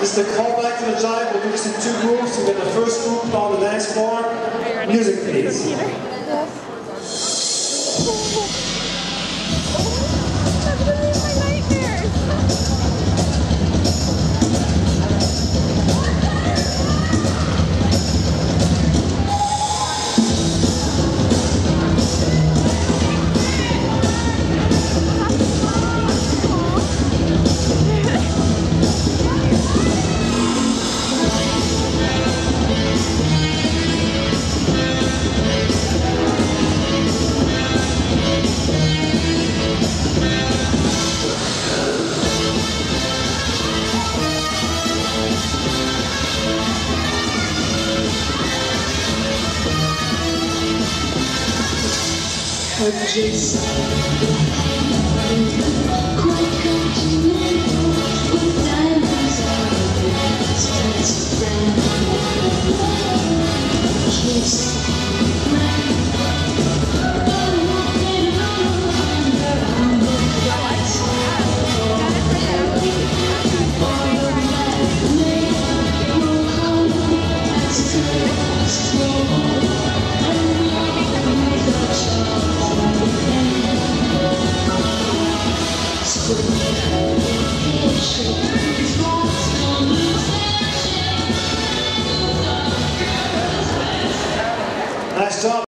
This is a callback to the jive. We'll do this in two groups. We'll get the first group on the dance floor. Music, please. I'm just Nice job.